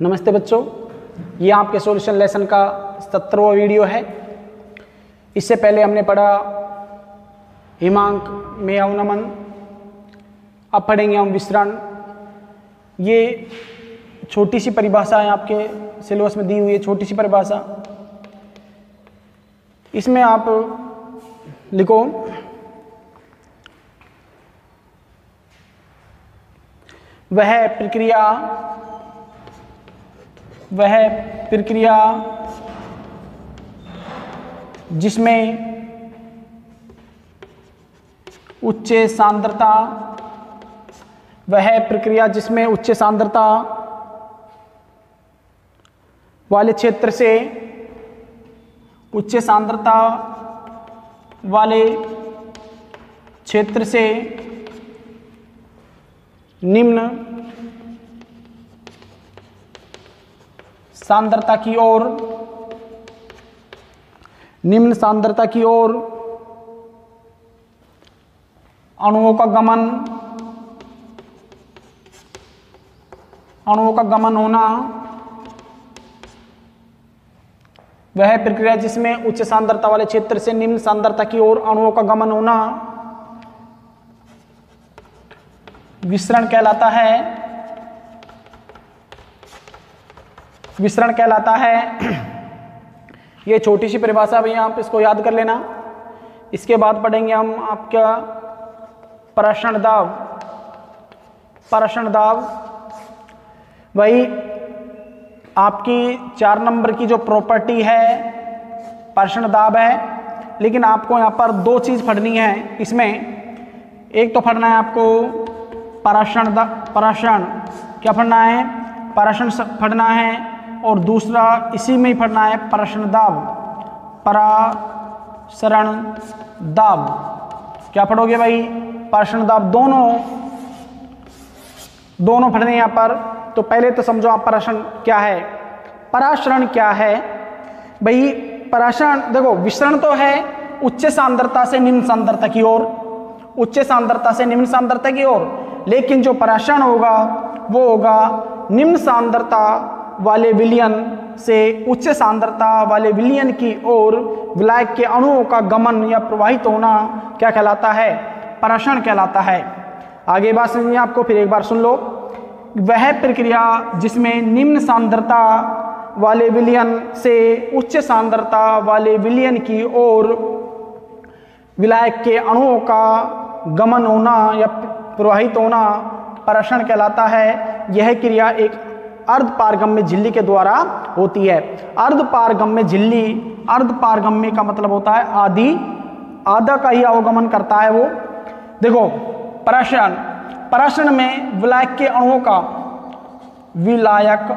नमस्ते बच्चों, ये आपके सॉल्यूशन लेसन का सत्रहवा वीडियो है। इससे पहले हमने पढ़ा, हिमांक में अवनमन अब पढ़ेंगे हम विसरण ये छोटी सी परिभाषा है आपके सिलेबस में दी हुई है छोटी सी परिभाषा। इसमें आप लिखो, वह प्रक्रिया वह प्रक्रिया जिसमें उच्च सांद्रता, वह प्रक्रिया जिसमें उच्च सांद्रता वाले क्षेत्र से उच्च सांद्रता वाले क्षेत्र से निम्न सांद्रता की ओर, निम्न सांद्रता की ओर, अणुओं का गमन, अणुओं का गमन होना, वह प्रक्रिया जिसमें उच्च सांद्रता वाले क्षेत्र से निम्न सांद्रता की ओर अणुओं का गमन होना, विसरण कहलाता है। विसरण कहलाता है। ये छोटी सी परिभाषा भैया आप इसको याद कर लेना। इसके बाद पढ़ेंगे हम आपका प्रश्न दाव। प्रश्न दाव। वही आपकी चार नंबर की जो प्रॉपर्टी है प्रश्न दाब है, लेकिन आपको यहाँ पर दो चीज़ पढ़नी है इसमें। एक तो पढ़ना है आपको पराशण पराशण क्या पढ़ना है? पराशण पढ़ना है और दूसरा इसी में ही पढ़ना है पराशण दाब। दाब। क्या पढ़ोगे भाई? पराशण दाब दोनों दोनों पढ़ने यहाँ पर। तो पहले तो समझो आप पराशरण क्या है। पराशरण क्या है? भाई, पराशरण, देखो, विसरण तो है उच्च सांद्रता से निम्न सांद्रता की ओर। उच्च सांद्रता से निम्न सांद्रता की ओर। लेकिन जो पराशरण होगा, वो होगा निम्न सांद्रता वाले विलियन से उच्च सांद्रता वाले विलियन की ओर विलायक के अणुओं का गमन या प्रवाहित होना क्या कहलाता है? पराशरण कहलाता है। आगे बात समझिए आपको, फिर एक बार सुन लो। वह प्रक्रिया जिसमें निम्न सांद्रता वाले विलियन से उच्च सांद्रता वाले विलियन की ओर विलायक के अणुओं का गमन होना या प्रवाहित होना पराशरण कहलाता है। यह क्रिया एक अर्ध पारगम्य झिल्ली के द्वारा होती है। अर्ध पारगम्य झिल्ली अर्ध पारगम्य का मतलब होता है आदि। आधा का ही अवगमन करता है वो। देखो प्रश्न प्रश्न में विलायक के अणुओं का, विलायक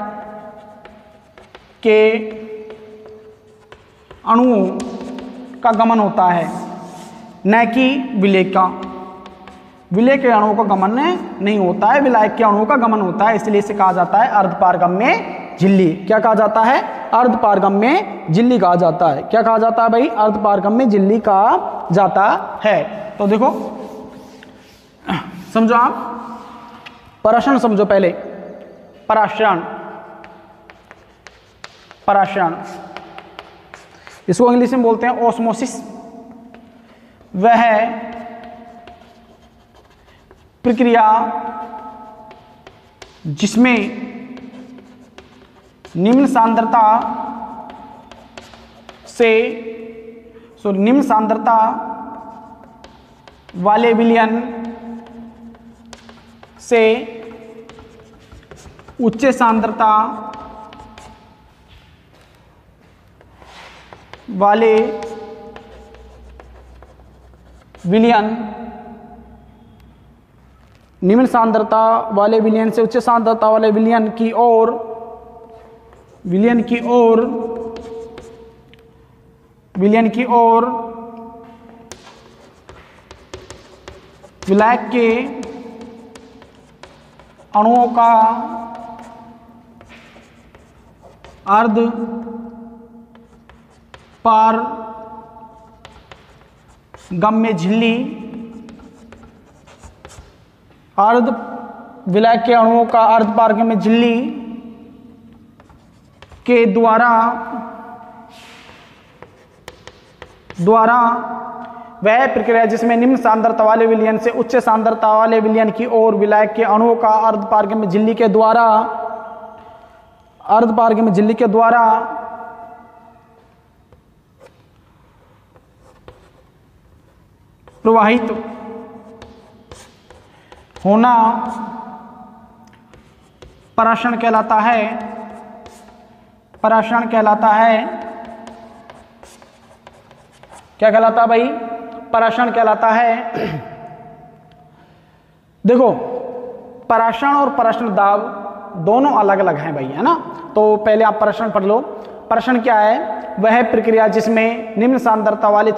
के अणुओं का गमन होता है। न कि विलय का विलय के अणुओं का गमन नहीं होता है विलायक के अणुओं का गमन होता है, इसलिए इसे कहा जाता है अर्धपारगम में झिल्ली। क्या कहा जाता है? अर्धपारगम में झिल्ली कहा जाता है। क्या कहा जाता है भाई? अर्धपारगम में झिल्ली कहा जाता है। तो देखो, समझो आप। पराशरण समझो पहले। पराशरण। पराशरण। इसको इंग्लिश में बोलते हैं ओस्मोसिस वह प्रक्रिया जिसमें निम्न सांद्रता से सो निम्न सांद्रता वाले विलियन से उच्च सांद्रता वाले विलियन निम्न सांद्रता वाले विलियन से उच्च सांद्रता वाले विलियन की ओर, विलियन की ओर, विलियन की ओर विलायक के अणुओं का अर्ध पार गम्य झिल्ली अर्ध विलय के अणुओं का अर्ध पारगम्य झिल्ली के द्वारा द्वारा वह प्रक्रिया जिसमें निम्न सांद्रता वाले विलियन से उच्च सांद्रता वाले विलियन की ओर विलायक के अणुओं का अर्ध में झिल्ली के द्वारा अर्ध में झिल्ली के द्वारा प्रवाहित होना पराशण कहलाता है। पराशण कहलाता है। क्या कहलाता भाई? पराशण कहलाता है। देखो, पराशण और पराशण दाब दोनों अलग अलग हैं भाई, है ना? तो पहले आप पराशण पढ़ लो। पराशण क्या है? वह प्रक्रिया जिसमें निम्न सांद्रता वाले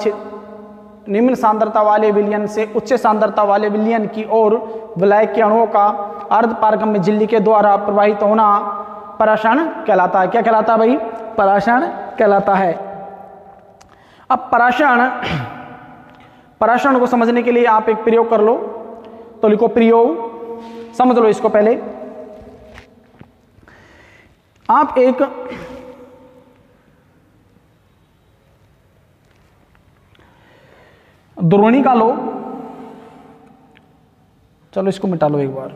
निम्न सांद्रता वाले विलियन से उच्च सांद्रता वाले विलियन की ओर विलायक के अणुओं का अर्ध पारगम्य झिल्ली के द्वारा प्रवाहित होना पराशण कहलाता है। क्या कहलाता है भाई? पराशण कहलाता है। अब पराषण पराशरण को समझने के लिए आप एक प्रयोग कर लो। तो लिखो प्रयोग। समझ लो इसको पहले। आप एक द्रोणी का लो। चलो इसको मिटा लो एक बार।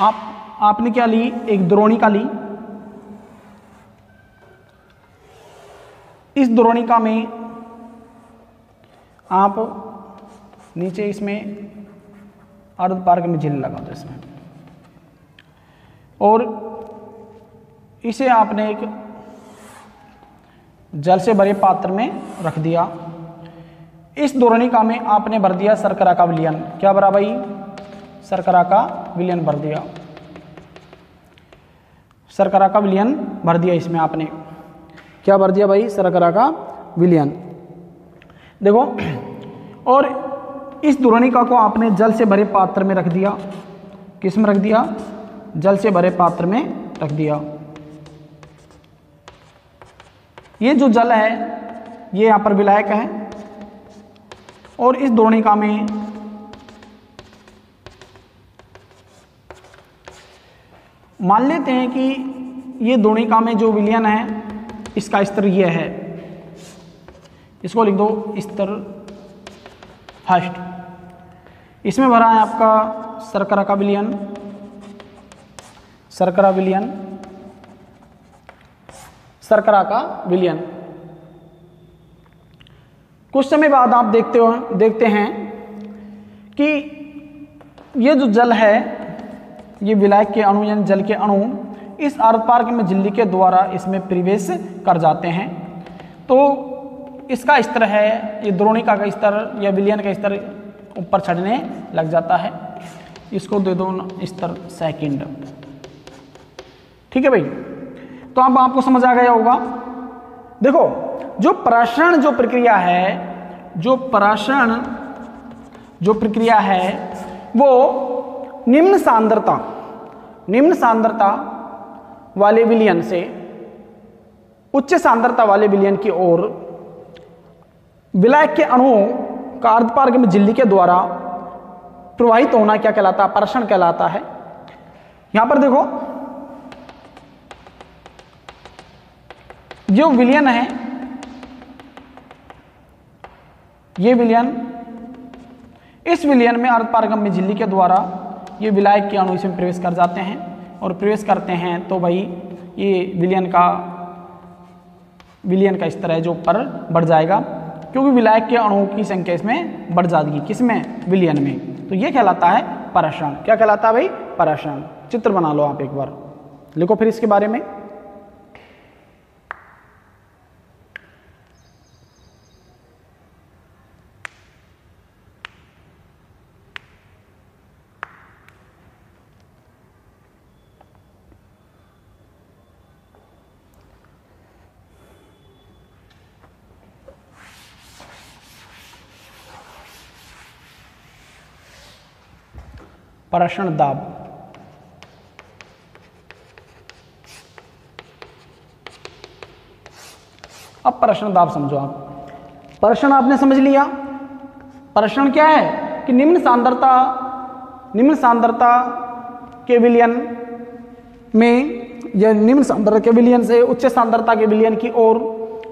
आप, आपने क्या ली? एक द्रोणिका ली। इस द्रोणिका में आप नीचे इसमें अर्ध पार्क में झील लगा दो इसमें। और इसे आपने एक जल से भरे पात्र में रख दिया। इस द्रोणिका में आपने भर दिया सरकरा का विलियन। क्या भरा भाई? सरकरा का विलियन भर दिया। सरकरा का विलियन भर दिया इसमें आपने। क्या भर दिया भाई? सरकरा का विलियन। देखो, और इस दुरणिका को आपने जल से भरे पात्र में रख दिया। किसमें रख दिया? जल से भरे पात्र में रख दिया। ये जो जल है, ये यहाँ पर विलायक है। और इस द्रोणिका में मान लेते हैं कि ये द्रोणिका में जो विलियन है, इसका स्तर यह है। इसको लिख दो, स्तर फ़र्स्ट। इसमें भरा है आपका सरकरा का विलियन सरकरा विलियन सरकरा का विलियन कुछ समय बाद आप देखते हो, देखते हैं कि ये जो जल है, ये विलायक के अणु यानी जल के अणु, इस अर्धपार्क में झिल्ली के द्वारा इसमें प्रवेश कर जाते हैं। तो इसका स्तर है, ये द्रोणिका का स्तर या विलियन का स्तर ऊपर चढ़ने लग जाता है। इसको दे दो स्तर सेकंड ठीक है भाई? तो अब आप आपको समझ आ गया होगा। देखो, जो पराशरण जो प्रक्रिया है, जो पराशरण जो प्रक्रिया है, वो निम्न सांद्रता निम्न सांद्रता वाले विलियन से उच्च सांद्रता वाले विलियन की ओर विलायक के अणुओं का में झिल्ली के द्वारा प्रवाहित होना क्या कहलाता है? परषण कहलाता है। यहाँ पर देखो, जो विलियन है, ये विलियन, इस विलियन में अर्धपारगम में झिल्ली के द्वारा ये विलायक के अणु इसमें प्रवेश कर जाते हैं और प्रवेश करते हैं तो भाई ये विलियन का विलियन का स्तर है जो ऊपर बढ़ जाएगा। क्योंकि विलायक के अणुओं की संख्या इसमें बढ़ जाएगी किसमें? विलियन में। तो ये कहलाता है पराशरण क्या कहलाता है भाई? पराशरण चित्र बना लो आप एक बार। लिखो फिर इसके बारे में। पराशण दाब। अब प्रश्न दाब समझो आप। प्रश्न आपने समझ लिया? प्रश्न क्या है? कि निम्न सांद्रता निम्न सांद्रता के विलियन में, या निम्न सांद्रता के विलियन से उच्च सांद्रता के विलियन की ओर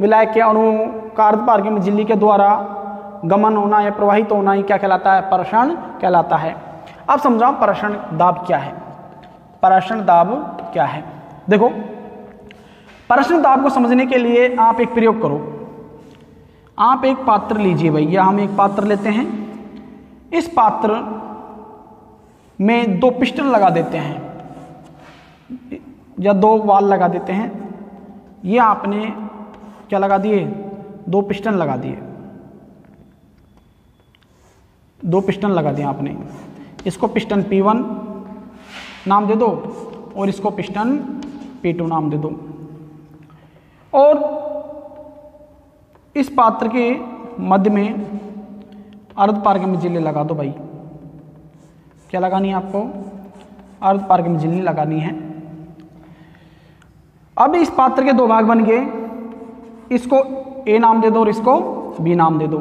विलायक के अणु पार्ग में झिल्ली के द्वारा गमन होना या प्रवाहित होना ही क्या कहलाता है? प्रषण कहलाता है। अब समझाओ प्रषण दाब क्या है? प्रषण दाब क्या है? देखो प्रश्न दाब को समझने के लिए आप एक प्रयोग करो। आप एक पात्र लीजिए भैया, हम एक पात्र लेते हैं। इस पात्र में दो पिस्टन लगा देते हैं, या दो वाल लगा देते हैं। ये आपने क्या लगा दिए? दो पिस्टन लगा दिए। दो पिस्टन लगा दिए आपने। इसको पिस्टन P1 नाम दे दो और इसको पिस्टन P2 नाम दे दो। और इस पात्र के मध्य में अर्ध ज़िले लगा दो भाई। क्या लगानी है आपको? अर्ध ज़िले लगानी है। अब इस पात्र के दो भाग बन गए। इसको ए नाम दे दो और इसको बी नाम दे दो।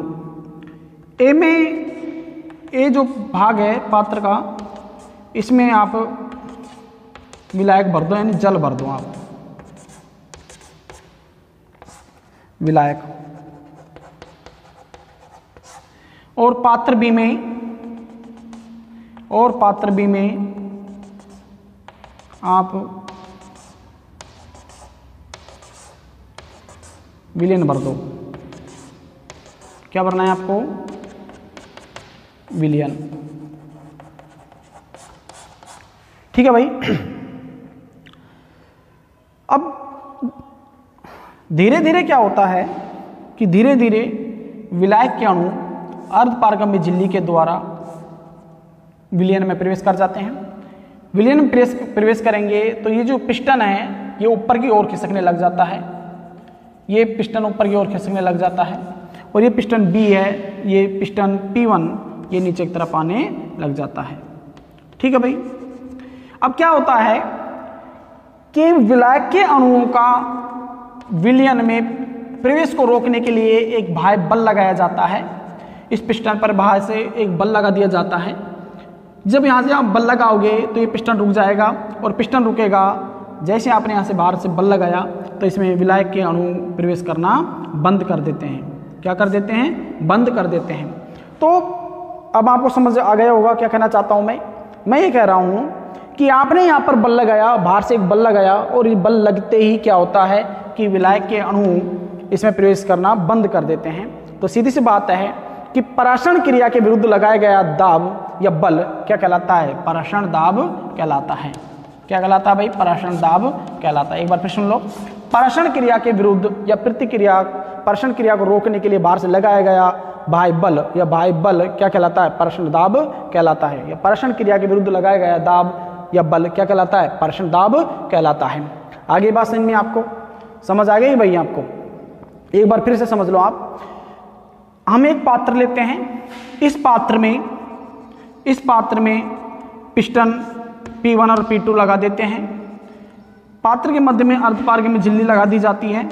ए में ए जो भाग है पात्र का, इसमें आप विलायक भर दो, यानी जल भर दो आप। विलायक। और पात्र बी में, और पात्र बी में आप विलियन भर दो। क्या भरना है आपको? विलियन ठीक है भाई। अब धीरे धीरे क्या होता है कि धीरे धीरे विलायक के अणु अर्धपारगम्य झिल्ली के द्वारा विलियन में प्रवेश कर जाते हैं। विलियन में प्रवेश प्रवेश करेंगे तो ये जो पिस्टन है, ये ऊपर की ओर खिसकने लग जाता है। ये पिस्टन ऊपर की ओर खिसकने लग जाता है। और ये पिस्टन बी है, ये पिस्टन P1 ये नीचे की तरफ़ आने लग जाता है। ठीक है भाई? अब क्या होता है कि विलायक के अणुओं का विलियन में प्रवेश को रोकने के लिए एक भाई बल लगाया जाता है। इस पिस्टन पर बाहर से एक बल लगा दिया जाता है। जब यहाँ से आप बल लगाओगे तो ये पिस्टन रुक जाएगा और पिस्टन रुकेगा जैसे आपने यहाँ से बाहर से बल लगाया तो इसमें विलायक के अणु प्रवेश करना बंद कर देते हैं। क्या कर देते हैं? बंद कर देते हैं। तो अब आपको समझ आ गया होगा क्या कहना चाहता हूँ मैं। मैं ये कह रहा हूँ कि आपने यहाँ पर बल लगाया, बाहर से एक बल लगाया, और ये बल लगते ही क्या होता है कि विलायक के अणु इसमें प्रवेश करना बंद कर देते हैं। तो सीधी सी बात है कि पराशण क्रिया के विरुद्ध लगाया गया दाब या बल क्या कहलाता है? पराशण दाब कहलाता है। क्या कहलाता है भाई? पराशण दाब कहलाता है। एक बार फिर सुन लो। पराशण क्रिया के विरुद्ध या प्रतिक्रिया पराशण क्रिया को रोकने के लिए बाहर से लगाया गया भाई बल या भाई बल क्या कहलाता है? परशन दाब कहलाता है। या परशन क्रिया के विरुद्ध लगाया गया दाब या बल क्या कहलाता है? परशन दाब कहलाता है। आगे बात समझ में आपको? समझ आ गई भाई आपको? एक बार फिर से समझ लो आप। हम एक पात्र लेते हैं। इस पात्र में, इस पात्र में पिस्टन P1 और P2 लगा देते हैं। पात्र के मध्य में अर्धपार्ग में झिल्ली लगा दी जाती है।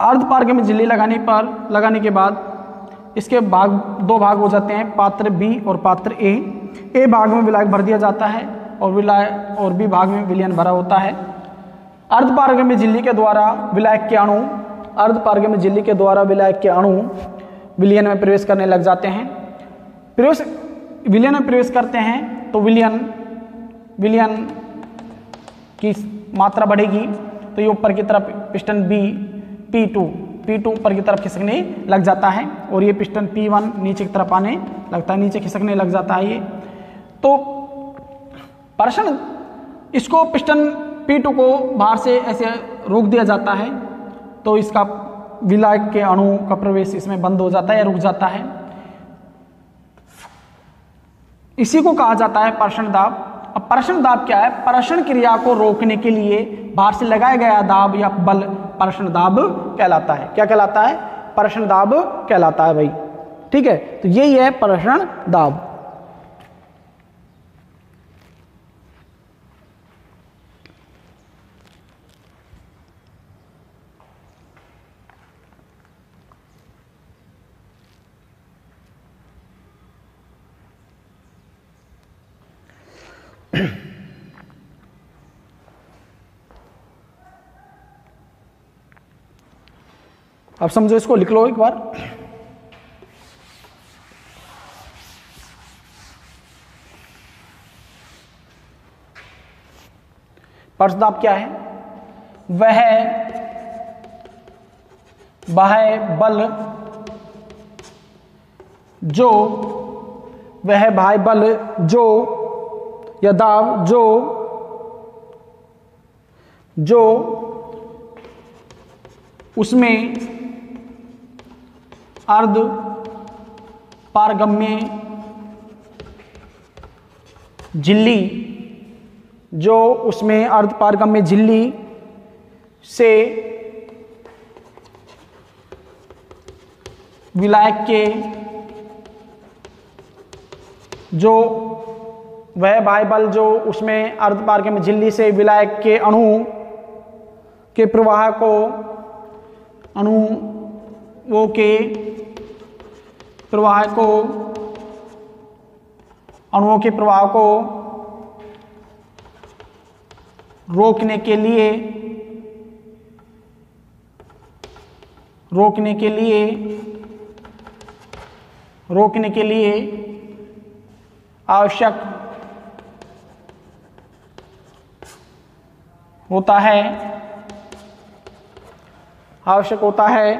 अर्धपार्ग में झिल्ली लगाने पर, लगाने के बाद इसके भाग, दो भाग हो जाते हैं, पात्र बी और पात्र ए ए भाग में विलायक भर दिया जाता है और विलाय और बी भाग में विलयन भरा होता है। अर्धपार्ग में झिल्ली के द्वारा विलायक के अणु अर्धपार्ग में झिल्ली के द्वारा विलायक के अणु विलियन में प्रवेश करने लग जाते हैं। प्रवेश, विलियन में प्रवेश करते हैं तो विलियन विलियन की मात्रा बढ़ेगी। तो ये ऊपर की तरफ़ piston B P two P two ऊपर की तरफ़ खिसकने लग जाता है और ये पिस्टन पी वन नीचे की तरफ़ आने लगता है, नीचे खिसकने लग जाता है ये। तो परशन, इसको पिस्टन पी टू को बाहर से ऐसे रोक दिया जाता है तो इसका विलायक के अणु का प्रवेश इसमें बंद हो जाता है या रुक जाता है। इसी को कहा जाता है परशन दाब। अब परशन दाब क्या है? परशन क्रिया को रोकने के लिए बाहर से लगाया गया दाब या बल परशन दाब कहलाता है। क्या कहलाता है? प्रश्न दाब कहलाता है भाई। ठीक है? तो यही है परशन दाब। अब समझो इसको, लिख लो एक बार। पर्शदाब क्या है? वह वह बल, जो, वह भाई बल, जो या दाब जो जो उसमें अर्ध पारगम्य झिल्ली, जो उसमें अर्ध पारगम्य झिल्ली से विलायक के, जो वह बाइबल जो उसमें अर्ध पारगम्य झिल्ली से विलायक के अणु के प्रवाह को अणुओं के प्रवाह को, अणुओं के प्रवाह को रोकने के लिए, रोकने के लिए, रोकने के लिए आवश्यक होता है। आवश्यक होता है।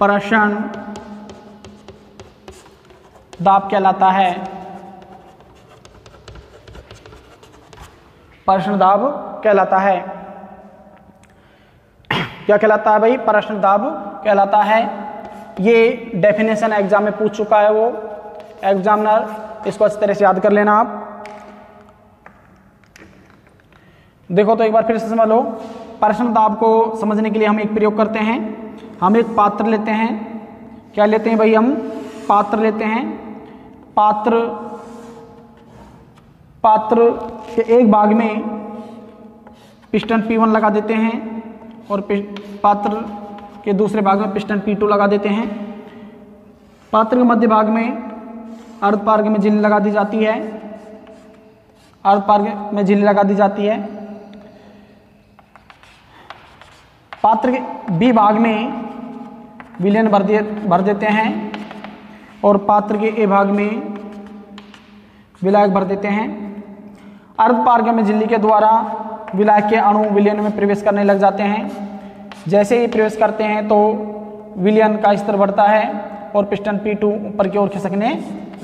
प्रशन दाब कहलाता है। प्रश्न दाब कहलाता है। क्या कहलाता है भाई? प्रश्न दाब कहलाता है। ये डेफिनेशन एग्ज़ाम में पूछ चुका है वो। एग्जामिनर इसको अच्छी तरह से याद कर लेना आप। देखो तो एक बार फिर से समझ लो। प्रश्न दाब को समझने के लिए हम एक प्रयोग करते हैं। हम एक पात्र लेते हैं। क्या लेते हैं भाई हम? पात्र लेते हैं। पात्र पात्र के एक भाग में पिस्टन P1 लगा देते हैं और पात्र के दूसरे भाग में पिस्टन P2 लगा देते हैं। पात्र के मध्य भाग में अर्धपार्ग में झिल्ली लगा दी जाती है। अर्धपार्ग में झिल्ली लगा दी जाती है। पात्र के बी भाग में विलयन भर दिए भर देते हैं और पात्र के ए भाग में विलायक भर देते हैं। अर्धपार्ग में झिल्ली के द्वारा विलायक के अणु विलयन में प्रवेश करने लग जाते हैं। जैसे ही प्रवेश करते हैं तो विलयन का स्तर बढ़ता है और पिस्टन P2 ऊपर की ओर खिसकने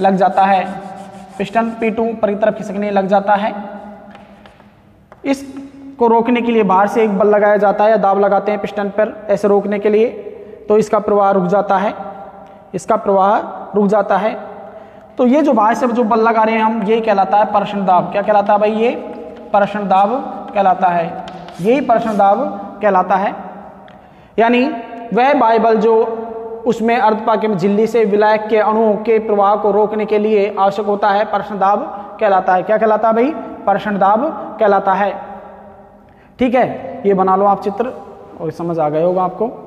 लग जाता है। पिस्टन P2 पर की तरफ़ खिसकने लग जाता है। इसको रोकने के लिए बाहर से एक बल लगाया जाता है या दाब लगाते हैं पिस्टन पर ऐसे रोकने के लिए तो इसका प्रवाह रुक जाता है। इसका प्रवाह रुक जाता है। तो ये जो बाहर से जो बल लगा रहे हैं हम, ये कहलाता है परशन दाब। क्या कहलाता है भाई? ये परशन दाब कहलाता है। यही परशन दाब कहलाता है। यानी वह बाइबल जो उसमें अर्धपाक्य में झिल्ली से विलायक के अणुओं के प्रवाह को रोकने के लिए आवश्यक होता है प्रश्नदाब दाब कहलाता है। क्या कहलाता है भाई? प्रश्नदाब दाब कहलाता है। ठीक है, ये बना लो आप चित्र। और समझ आ गए होगा आपको।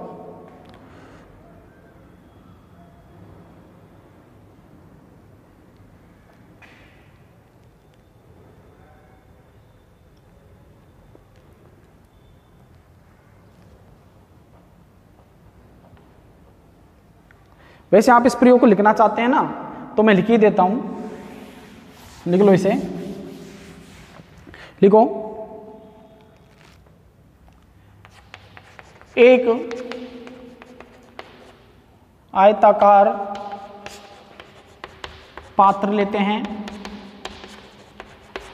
वैसे आप इस प्रयोग को लिखना चाहते हैं ना तो मैं लिख ही देता हूँ। लिख लो इसे। लिखो। एक आयताकार पात्र लेते हैं।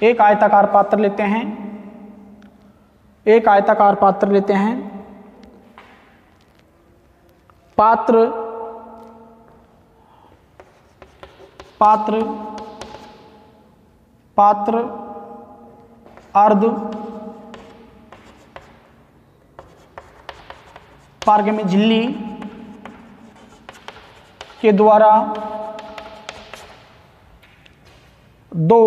एक आयताकार पात्र लेते हैं। एक आयताकार पात्र लेते हैं। पात्र पात्र पात्र, अर्ध पार्ग में झिल्ली के द्वारा दो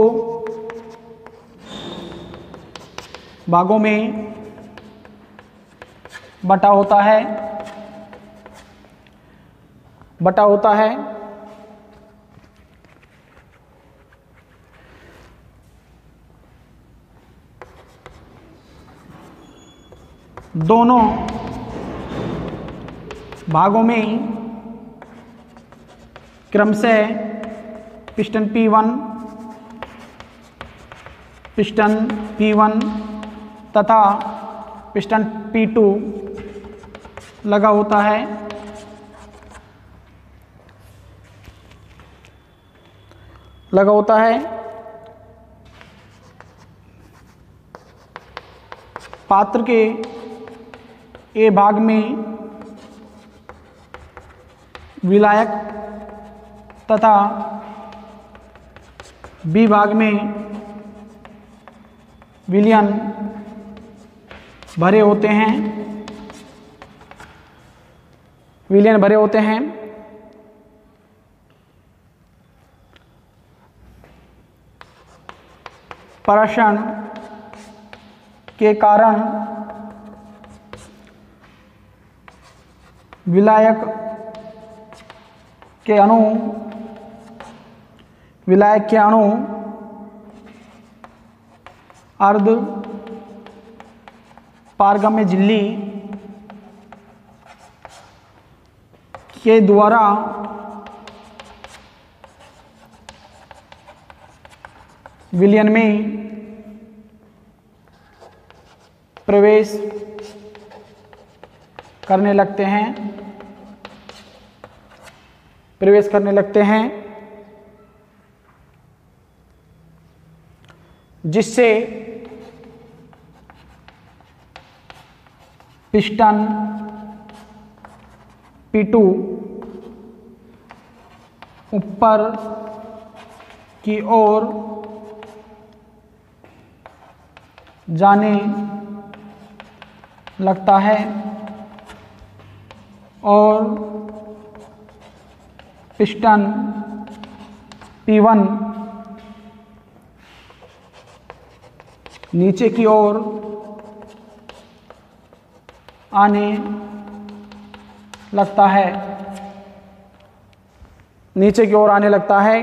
भागों में बटा होता है, बटा होता है दोनों भागों में क्रम से पिस्टन P1 पिस्टन P1 तथा पिस्टन P2 लगा होता है। लगा होता है। पात्र के ए भाग में विलायक तथा बी भाग में विलियन भरे होते हैं। विलियन भरे होते हैं। पराषण के कारण विलायक के अणु, विलायक के अणु, अर्ध पारगम्य झिल्ली के द्वारा विलियन में प्रवेश करने लगते हैं। प्रवेश करने लगते हैं। जिससे पिस्टन P2 ऊपर की ओर जाने लगता है और पिस्टन P1 नीचे की ओर आने लगता है। नीचे की ओर आने लगता है।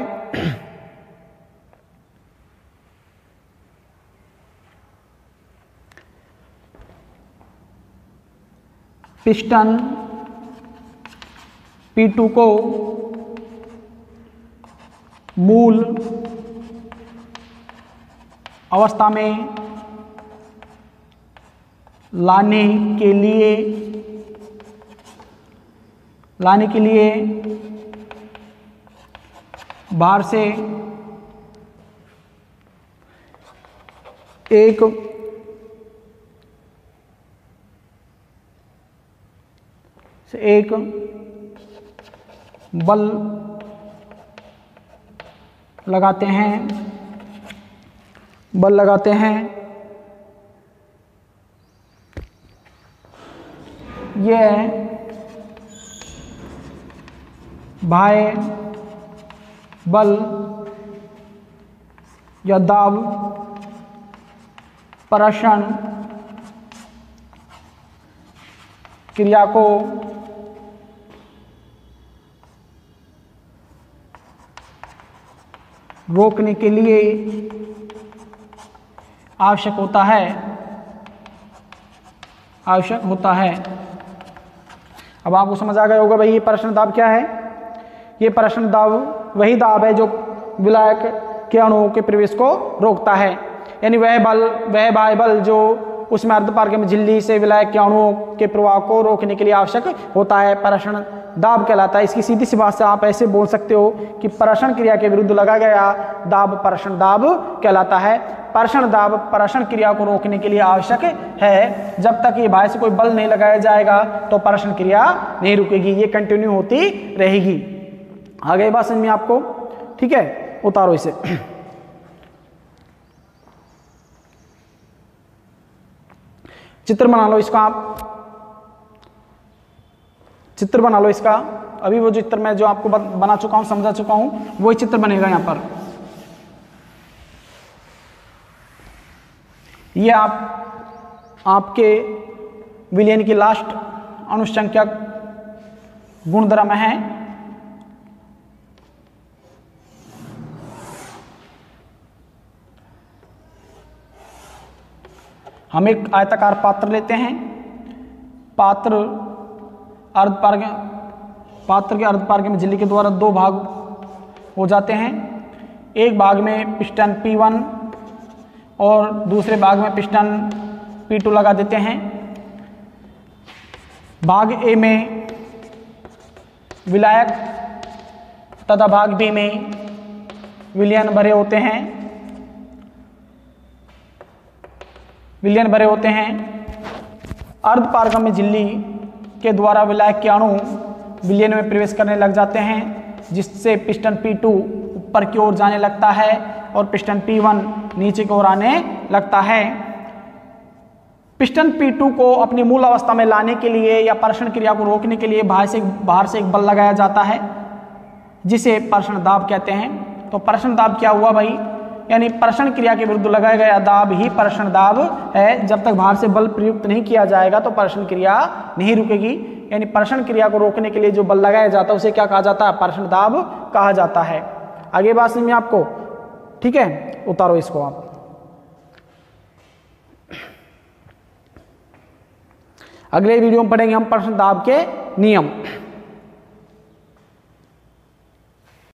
पिस्टन P2 को मूल अवस्था में लाने के लिए, लाने के लिए बाहर से एक से एक बल लगाते हैं। बल लगाते हैं। ये भाई बल या दाब पराषण क्रिया को रोकने के लिए आवश्यक होता है। आवश्यक होता है। अब आपको समझ आ गया होगा भाई, ये प्रश्न दाब क्या है? ये प्रश्न दाब वही दाब है जो विलायक के अणुओं के प्रवेश को रोकता है। यानी वह बल, वह बाह्य बल जो उसमें अर्धपार्ग में झिल्ली से विलायक के अणुओं के प्रवाह को रोकने के लिए आवश्यक होता है। पराषण दाब कहलाता है। इसकी सीधी सी बात से आप ऐसे बोल सकते हो कि पराषण क्रिया के विरुद्ध लगा गया दाब पराषण दाब कहलाता है। पराषण दाब पराषण क्रिया को रोकने के लिए आवश्यक है। जब तक ये बाहर से कोई बल नहीं लगाया जाएगा तो पराषण क्रिया नहीं रुकेगी, ये कंटिन्यू होती रहेगी। आ गई बात समझ में आपको। ठीक है, उतारो इसे। चित्र बना लो इसका आप। चित्र बना लो इसका। अभी वो चित्र मैं जो आपको बना चुका हूँ, समझा चुका हूँ, वही चित्र बनेगा यहाँ पर। ये आप, आपके विलियन की लास्ट अनुसंख्यक गुणधर्म है। हम एक आयताकार पात्र लेते हैं। पात्र अर्धपार्ग पात्र के अर्धपार्ग में झिल्ली के द्वारा दो भाग हो जाते हैं। एक भाग में पिस्टन P1 और दूसरे भाग में पिस्टन P2 लगा देते हैं। भाग ए में विलायक तथा भाग बी में विलियन भरे होते हैं। विलियन भरे होते हैं। अर्धपार्गम में झिल्ली के द्वारा विलायक के अणु विलियन में प्रवेश करने लग जाते हैं, जिससे पिस्टन P2 ऊपर की ओर जाने लगता है और पिस्टन P1 नीचे की ओर आने लगता है। पिस्टन P2 को अपनी मूल अवस्था में लाने के लिए या परषण क्रिया को रोकने के लिए बाहर से बाहर से एक बल लगाया जाता है, जिसे पर्षण दाब कहते हैं। तो परषण दाब क्या हुआ भाई? यानी परषण क्रिया के विरुद्ध लगाया गया दाब ही परषण दाब है। जब तक बाहर से बल प्रयुक्त नहीं किया जाएगा तो परषण क्रिया नहीं रुकेगी। यानी परषण क्रिया को रोकने के लिए जो बल लगाया जाता है, उसे क्या कहा जाता है? परषण दाब कहा जाता है। आगे बात समझ में आपको। ठीक है? उतारो इसको आप। अगले वीडियो में पढ़ेंगे हम परषण दाब के नियम।